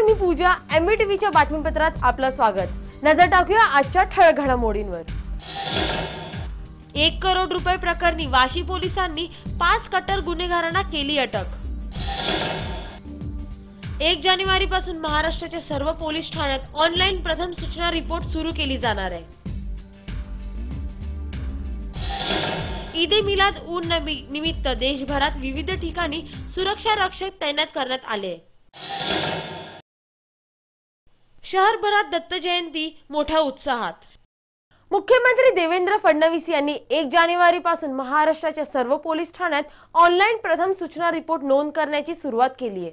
मी पूजा. एमव्हीटीव्हीच्या बातमीपत्रात आपलं स्वागत. नजर टाकूया आजच्या ठळक घडामोडींवर. एक करोड रुपये प्रकरणी वाशी पोलिसांनी पाच कट्टर गुन्हेगारांना केली अटक. एक जानेवारी पासून महाराष्ट्राच्या सर्व पोलीस ठाण्यात ऑनलाईन प्रथम सूचना रिपोर्ट सुरू केली जाणार आहे. ईद ए मिलाद उन नबी निमित्त देशभरात विविध ठिकाणी सुरक्षा रक्षक तैनात करण्यात आले. शहरभरात दत्त जयंती मोठ्या उत्साहात. मुख्यमंत्री देवेंद्र फडणवीस यांनी एक जानेवारी पासून महाराष्ट्राच्या सर्व पोलीस ठाण्यात ऑनलाईन प्रथम सूचना रिपोर्ट नोंद करण्याची सुरुवात केली आहे.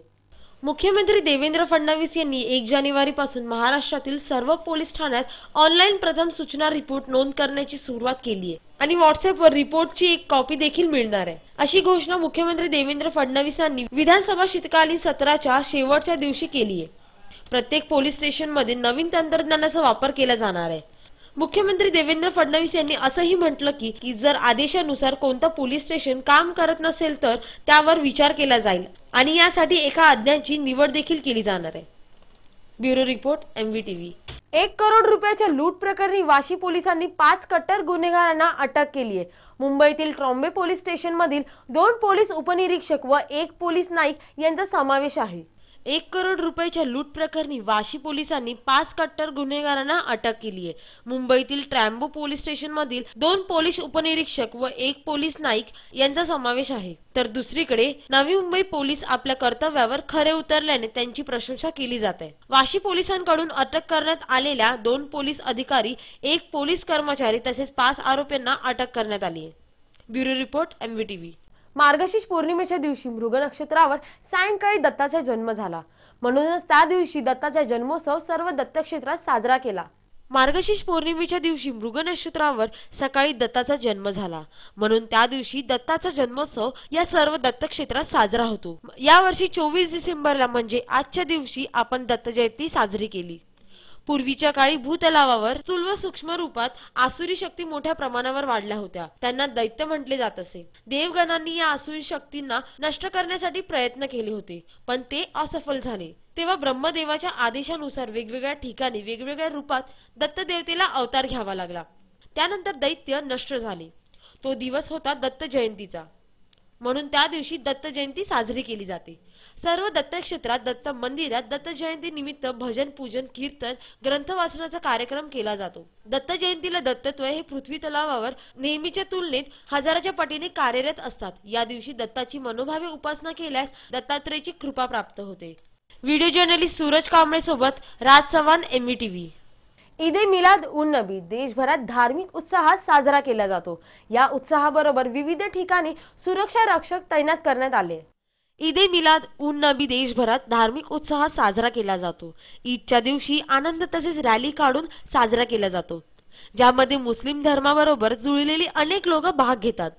मुख्यमंत्री देवेंद्र फडणवीस यांनी एक जानेवारी पासून महाराष्ट्रातील सर्व पोलीस ठाण्यात ऑनलाईन प्रथम सूचना रिपोर्ट नोंद करण्याची सुरुवात केली आहे. आणि व्हॉट्सअपवर रिपोर्टची एक कॉपी देखील मिळणार आहे. अशी घोषणा मुख्यमंत्री देवेंद्र फडणवीस यांनी विधानसभा शीतकालीन सत्राच्या शेवटच्या दिवशी केली आहे. प्रत्येक पोलीस स्टेशनमध्ये नवीन तंत्रज्ञानाचा वापर केला जाणार आहे. मुख्यमंत्री देवेंद्र फडणवीस यांनी असंही म्हटलं की की जर आदेशानुसार कोणतं पोलीस स्टेशन काम करत नसेल तर त्यावर विचार केला जाईल आणि यासाठी एका अज्ञाची निवड देखील केली जाणार आहे. ब्युरो रिपोर्ट एमव्हीटीव्ही एक करोड रुपयाच्या लूट प्रकरणी वाशी पोलिसांनी पाच कट्टर गुन्हेगारांना अटक केली आहे मुंबईतील ट्रॉम्बे पोलीस स्टेशनमधील दोन पोलीस उपनिरीक्षक व एक पोलीस नाईक यांचा समावेश आहे. एक करोड रुपयाच्या लूट प्रकरणी वाशी पोलिसांनी पाच कट्टर गुन्हेगारांना अटक केली आहे. मुंबईतील ट्रॅम्बो पोलीस स्टेशनमधील दोन पोलीस उपनिरीक्षक व एक पोलीस नाईक यांचा समावेश आहे. तर दुसरीकडे नवी मुंबई पोलीस आपल्या कर्तव्यावर खरे उतरल्याने त्यांची प्रशंसा केली जात आहे. वाशी पोलिसांकडून अटक करण्यात आलेल्या दोन पोलीस अधिकारी एक पोलीस कर्मचारी तसेच पाच आरोपींना अटक करण्यात आली आहे. ब्युरो रिपोर्ट एमव्हीटीव्ही मार्गशीर्ष पौर्णिमेच्या दिवशी मृग नक्षत्रावर सायंकाळी दत्ताचा जन्म झाला. म्हणूनच त्या दिवशी दत्ताचा जन्मोत्सव सर्व दत्तक्षेत्रात साजरा केला. मार्गशीर्ष पौर्णिमेच्या दिवशी मृग नक्षत्रावर सकाळी दत्ताचा जन्म झाला. म्हणून त्या दिवशी दत्ताचा जन्मोत्सव या सर्व दत्तक्षेत्रात साजरा होतो. यावर्षी चोवीस डिसेंबरला म्हणजे आजच्या दिवशी आपण दत्त जयंती साजरी केली. पूर्वीच्या काळी भूतलावावर स्थूल व सूक्ष्म रूपात आसुरी शक्ती मोठ्या प्रमाणावर वाढल्या होत्या. त्यांना दैत्य म्हटले जात असे. देवगणांनी या आसुरी शक्तींना नष्ट करण्यासाठी प्रयत्न केले होते पण ते असफल झाले. तेव्हा ब्रह्मदेवाच्या आदेशानुसार वेगवेगळ्या ठिकाणी वेगवेगळ्या रूपात दत्तदेवतेला अवतार घ्यावा लागला. त्यानंतर दैत्य नष्ट झाले. तो दिवस होता दत्त जयंतीचा. म्हणून त्या दिवशी दत्त जयंती साजरी केली जाते. सर्व दत्तक्षेत्रात दत्त मंदिरात दत्त जयंती निमित्त भजन पूजन कीर्तन ग्रंथ वाचनाचा कार्यक्रम केला जातो. दत्त जयंतीला दत्तत्व हे पृथ्वी तलावावर नेहमीच्या तुलनेत हजाराच्या पटीने कार्यरत असतात. या दिवशी दत्ताची मनोभावे उपासना केल्यास दत्तात्रेयची कृपा प्राप्त होते. व्हिडिओ जर्नलिस्ट सूरज कांबळे सोबत राज चव्हाण एमव्हीटीव्ही ईद ए मिलाद उन नबी. देशभरात धार्मिक उत्साहात साजरा केला जातो. या उत्साहाबरोबर विविध ठिकाणी सुरक्षा रक्षक तैनात करण्यात आले. ईद ए मिलाद उन नबी देशभरात धार्मिक उत्साहात साजरा केला जातो. ईदच्या दिवशी आनंद तसेच रॅली काढून साजरा केला जातो. ज्यामध्ये मुस्लिम धर्माबरोबर जुळलेली अनेक लोक भाग घेतात.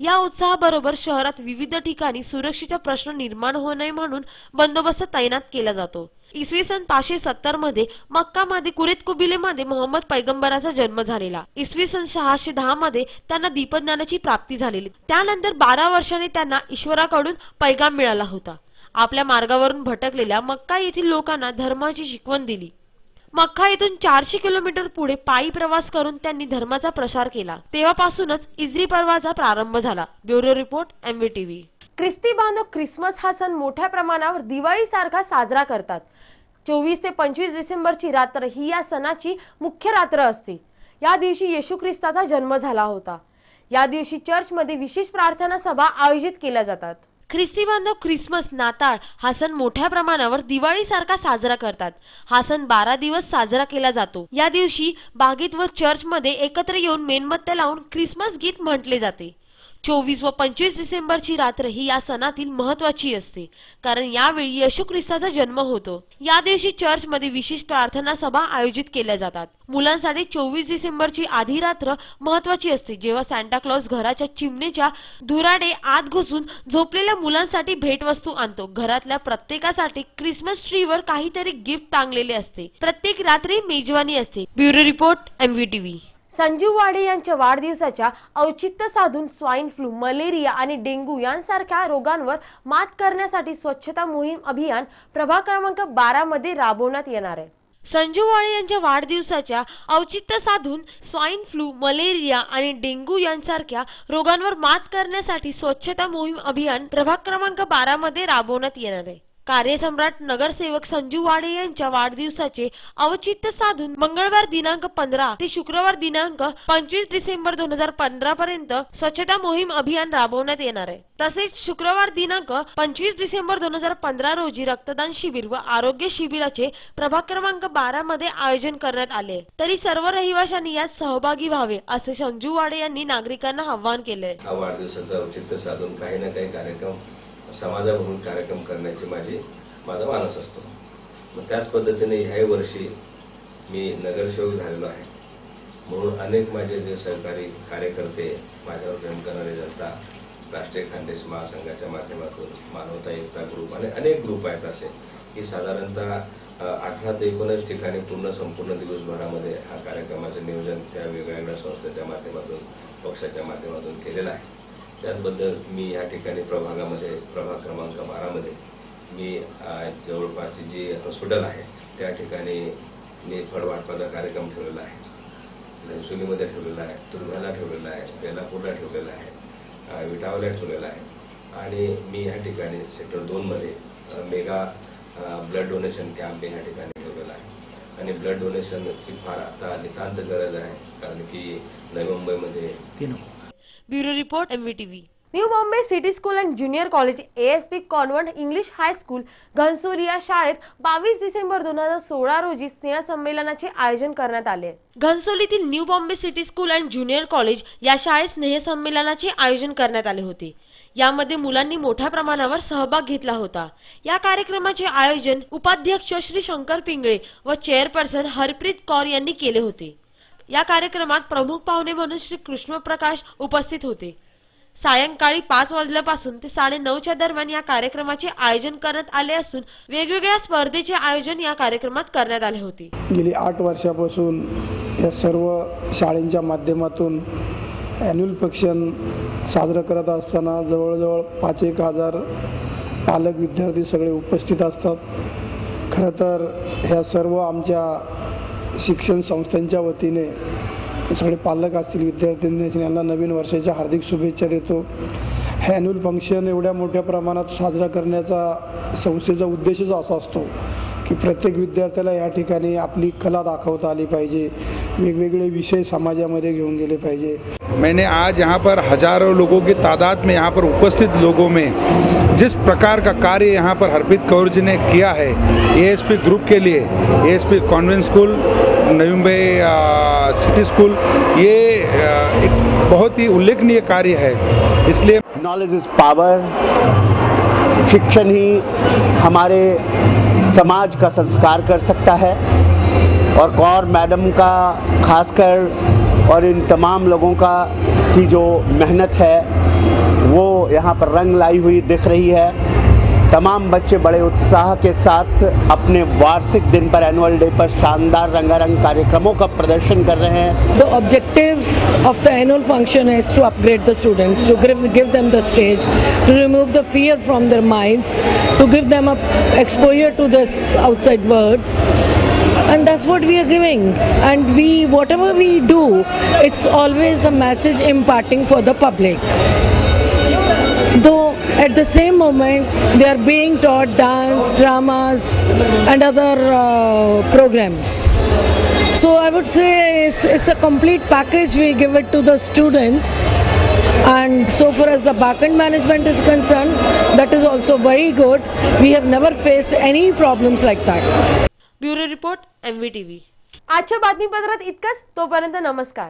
या उत्साहाबरोबर शहरात विविध ठिकाणी सुरक्षेचा प्रश्न निर्माण होऊ नये म्हणून बंदोबस्त तैनात केला जातो. इसवी सन पाचशे सत्तरमध्ये मक्कामध्ये कुरेत कुबिलेमध्ये मोहम्मद पैगंबराचा जन्म झालेला. इसवी सन सहाशे दहा मध्ये त्यांना दीपज्ञानाची प्राप्ती झालेली. त्यानंतर बारा वर्षाने त्यांना ईश्वराकडून पैगाम मिळाला होता. आपल्या मार्गावरून भटकलेल्या मक्का येथील लोकांना धर्माची शिकवण दिली. मक्का येथून चारशे किलोमीटर पुढे पायी प्रवास करून त्यांनी धर्माचा प्रसार केला. तेव्हापासूनच इजरी पर्वाचा प्रारंभ झाला. ब्युरो रिपोर्ट एमव्हीटीव्ही ख्रिस्ती बांधव ख्रिसमस हा सण मोठ्या प्रमाणावर दिवाळीसारखा साजरा करतात. चोवीस ते पंचवीस डिसेंबरची रात्र ही या सणाची मुख्य रात्र असते. या दिवशी येशू ख्रिस्ताचा जन्म झाला होता. या दिवशी चर्चमध्ये विशेष प्रार्थना सभा आयोजित केल्या जातात. ख्रिस्ती बांधव ख्रिसमस नाताळ हा सण मोठ्या प्रमाणावर दिवाळीसारखा साजरा करतात. हा सण बारा दिवस साजरा केला जातो. या दिवशी बागेत व चर्चमध्ये एकत्र येऊन मेणबत्त्या लावून ख्रिसमस गीत म्हटले जाते. चोवीस व पंचवीस डिसेंबरची रात्र ही या सणातील महत्वाची असते. कारण यावेळी येशू ख्रिस्ताचा जन्म होतो. या दिवशी चर्चमध्ये विशेष प्रार्थना सभा आयोजित केल्या जातात. मुलांसाठी चोवीस डिसेंबरची आधी रात्र महत्वाची असते. जेव्हा सॅन्टा क्लॉज घराच्या चिमणीच्या धुराडे आत घुसून झोपलेल्या मुलांसाठी भेटवस्तू आणतो. घरातल्या प्रत्येकासाठी क्रिसमस ट्रीवर काहीतरी गिफ्ट टांगलेले असते. प्रत्येक रात्री मेजवानी असते. ब्युरो रिपोर्ट एमव्हीटीव्ही संजीव वाडे यांच्या वाढदिवसाच्या औचित्य साधून स्वाईन फ्लू मलेरिया आणि डेंग्यू यांसारख्या रोगांवर मात करण्यासाठी स्वच्छता मोहीम अभियान प्रभाग क्रमांक बारा मध्ये राबवण्यात येणार आहे. संजू वाळे यांच्या वाढदिवसाच्या औचित्य साधून स्वाईन फ्लू मलेरिया आणि डेंग्यू यांसारख्या रोगांवर मात करण्यासाठी स्वच्छता मोहीम अभियान प्रभाग क्रमांक बारा मध्ये राबवण्यात येणार आहे. कार्यसम्राट नगरसेवक संजू वाडे यांच्या वाढदिवसाचे औचित्य साधून मंगळवार दिनांक पंधरा ते शुक्रवार दिनांक पंचवीस डिसेंबर दोन हजार पंधरा पर्यंत स्वच्छता मोहीम अभियान राबवण्यात येणार आहे. तसेच शुक्रवार दिनांक पंचवीस डिसेंबर दोन हजार पंधरा रोजी रक्तदान शिबिर व आरोग्य शिबिराचे प्रभाग क्रमांक बारा मध्ये आयोजन करण्यात आले. तरी सर्व रहिवाशांनी यात सहभागी व्हावे असे संजू वाडे यांनी नागरिकांना आवाहन केले हा वाढदिवसाचं औचित्य साधून काही ना काही कार्यक्रम समाजामधून कार्यक्रम करण्याची माझी माझा मानस असतो. मग त्याच पद्धतीने ह्याही वर्षी मी नगरसेवक झालेलो आहे. म्हणून अनेक माझे जे सहकारी कार्यकर्ते माझ्यावर प्रेम करणारे जनता राष्ट्रीय खानदेश महासंघाच्या माध्यमातून मानवता एकता ग्रुप आणि अनेक ग्रुप आहेत असे की साधारणतः अठरा ते एकोणीस ठिकाणी पूर्ण संपूर्ण दिवसभरामध्ये हा कार्यक्रमाचं नियोजन त्या वेगळ्या वेगळ्या संस्थेच्या माध्यमातून पक्षाच्या माध्यमातून केलेलं आहे. त्याचबद्दल मी या ठिकाणी प्रभागामध्ये प्रभाग क्रमांक बारामध्ये मी जवळपास जवळपासची जी हॉस्पिटल आहे त्या ठिकाणी मी फळवाटपाचा कार्यक्रम ठेवलेला आहे. घनसोलीमध्ये ठेवलेला आहे तुरव्याला ठेवलेला आहे बेलापूरला ठेवलेला आहे विटावला ठेवलेला आहे आणि मी या ठिकाणी सेक्टर दोनमध्ये मेगा ब्लड डोनेशन कॅम्प या ठिकाणी ठेवलेला आहे. आणि ब्लड डोनेशनची फार आता नितांत गरज आहे कारण की नवी मुंबईमध्ये bureau report MVTV new Bombay city school and junior college ASP convent English high school Ghansoli या शाळेत बावीस डिसेंबर दोन हजार सोळा रोजी स्नेहसंमेलनाचे आयोजन करण्यात आले. घनसोलीतील new Bombay city school and junior college या शाळेत स्नेहसंमेलनाचे आयोजन करण्यात आले होते. यामध्ये मुलांनी मोठ्या प्रमाणावर सहभाग घेतला होता. या कार्यक्रमाचे आयोजन उपाध्यक्ष श्री शंकर पिंगळे व चेअरपर्सन हरप्रीत कौर यांनी केले होते. या कार्यक्रमात प्रमुख पाहुणे म्हणून श्री कृष्णप्रकाश उपस्थित होते. सायंकाळी पाच वाजल्यापासून ते साडे नऊच्या दरम्यान या कार्यक्रमाचे आयोजन करण्यात आले असून वेगवेगळ्या स्पर्धेचे आयोजन या कार्यक्रमात करण्यात आले होते. गेली आठ वर्षापासून या सर्व शाळेंच्या माध्यमातून ॲन्युअल फंक्शन साजरं करत असताना जवळजवळ पाच एक हजार पालक विद्यार्थी सगळे उपस्थित असतात. खरं तर ह्या सर्व आमच्या शिक्षण संस्थांच्या वतीने सगळे पालक असतील विद्यार्थ्यांनी असतील यांना नवीन वर्षाच्या हार्दिक शुभेच्छा देतो. हे ॲन्युअल फंक्शन एवढ्या मोठ्या प्रमाणात साजरा करण्याचा संस्थेचा उद्देशच असा असतो की प्रत्येक विद्यार्थ्याला या ठिकाणी आपली कला दाखवता आली पाहिजे. वेगवेगळे विषय समाजामध्ये घेऊन गेले पाहिजे. मैंने आज यहाँ पर हजारों लोगों की तादाद में यहाँ पर उपस्थित लोगों में जिस प्रकार का कार्य यहाँ पर हरप्रीत कौर जी ने किया है एएसपी ग्रुप के लिए ASP convent school Navi Mumbai city school ये एक बहुत ही उल्लेखनीय कार्य है। इसलिए नॉलेज इज़ पावर शिक्षण ही हमारे समाज का संस्कार कर सकता है। और कौर मैडम का, खासकर, और इन तमाम लोगों का की जो मेहनत है वो यहाँ पर रंग लाई हुई दिख रही है। तमाम बच्चे बड़े उत्साह के साथ अपने वार्षिक दिन पर एनुअल डे पर शानदार रंगारंग कार्यक्रमों का प्रदर्शन कर रहे हैं। The objective of the annual function is to upgrade the students to give them the stage to remove the fear from their minds to give them a exposure to this outside world and that's what we are giving. And we, whatever we do, it's always a message imparting for the public. Though at the same moment they are being taught dance, dramas, and other uh, programs. So I would say it's, it's a complete package we give it to the students. And so far as the backend management is concerned, that is also very good. We have never faced any problems like that. Bureau report MVTV आजच्या बातमीपत्रात इतकंच तोपर्यंत नमस्कार